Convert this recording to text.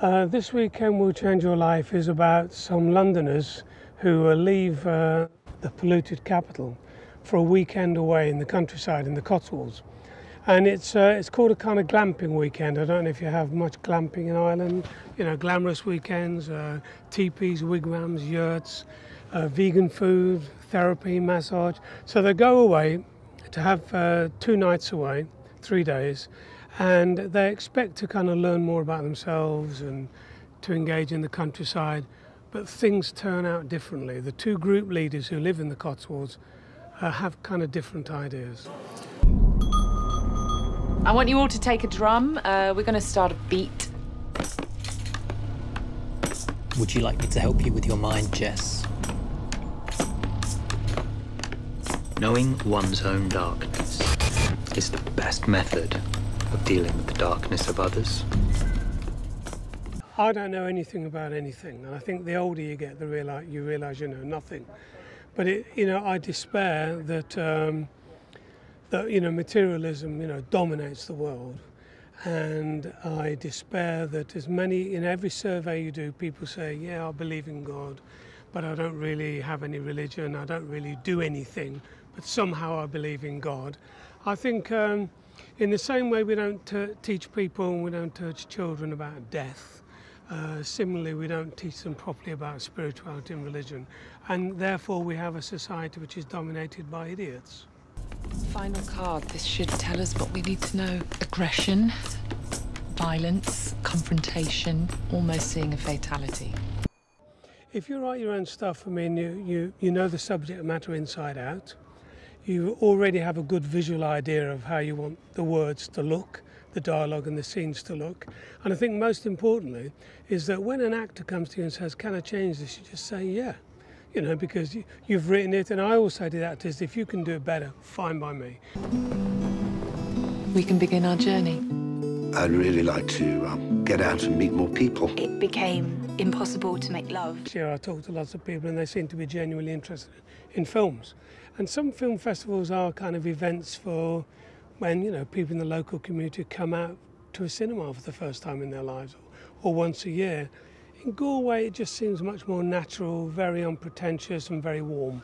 Uh, this weekend will change your life is about some Londoners who leave uh, the polluted capital for a weekend away in the countryside in the Cotswolds. And it's, uh, it's called a kind of glamping weekend. I don't know if you have much glamping in Ireland, you know, glamorous weekends, uh, teepees, wigwams, yurts, uh, vegan food, therapy, massage. So they go away to have two nights away, three days, and they expect to kind of learn more about themselves and to engage in the countryside. But things turn out differently. The two group leaders who live in the Cotswolds uh, have kind of different ideas. I want you all to take a drum. Uh, we're going to start a beat. Would you like me to help you with your mind, Jess? Knowing one's own darkness is the best method of dealing with the darkness of others? I don't know anything about anything, and I think the older you get, the realize, you realise you know nothing. But it, you know, I despair that um, that you know materialism, you know, dominates the world, and I despair that as many in every survey you do, people say, "Yeah, I believe in God, but I don't really have any religion. I don't really do anything, but somehow I believe in God." I think. Um, in the same way we don't teach people and we don't teach children about death, uh, similarly we don't teach them properly about spirituality and religion. And therefore we have a society which is dominated by idiots. Final card. This should tell us what we need to know. Aggression, violence, confrontation, almost seeing a fatality. If you write your own stuff, I mean, you, you, you know the subject matter inside out you already have a good visual idea of how you want the words to look, the dialogue and the scenes to look. And I think most importantly is that when an actor comes to you and says, Can I change this? You just say, Yeah. You know, because you've written it. And I always say to the actors, If you can do it better, fine by me. We can begin our journey. I'd really like to um, get out and meet more people. It became impossible to make love. Here I talk to lots of people and they seem to be genuinely interested in films. And some film festivals are kind of events for when, you know, people in the local community come out to a cinema for the first time in their lives or, or once a year. In Galway, it just seems much more natural, very unpretentious and very warm.